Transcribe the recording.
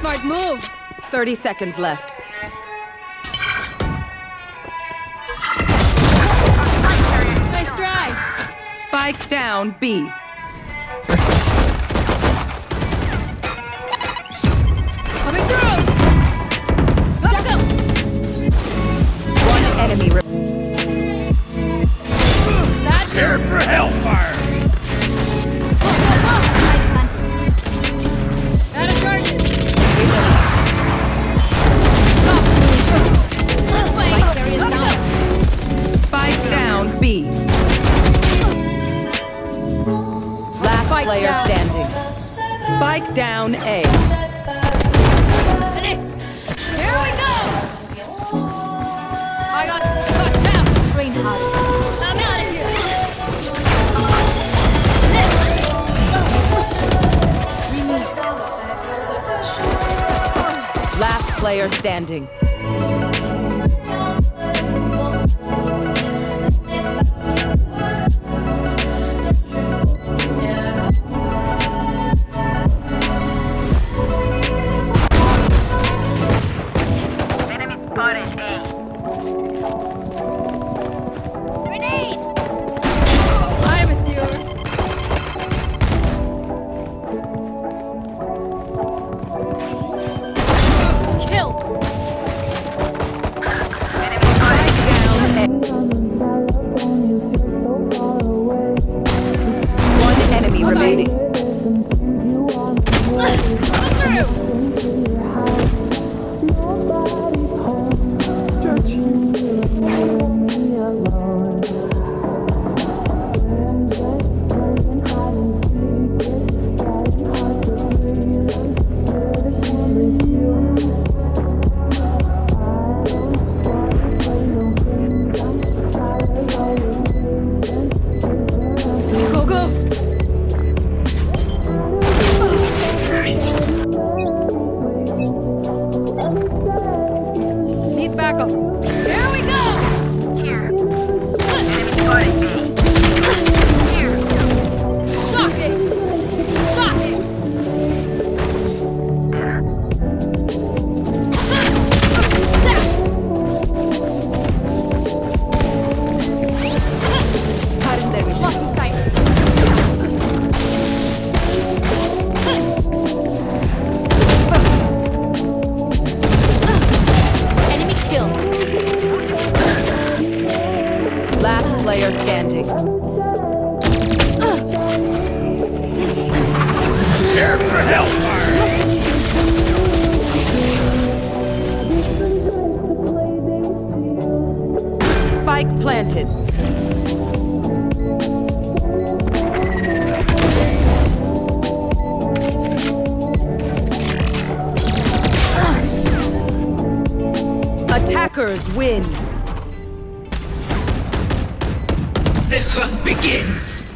Smart move. 30 seconds left. Nice try. Spike down B. standing. Spike down A. Here we go. I got watch out. Train hard. I'm out of here. Last player standing. Caraca! Standing. Prepare for hellfire! Spike planted. Attackers win. Hunt begins!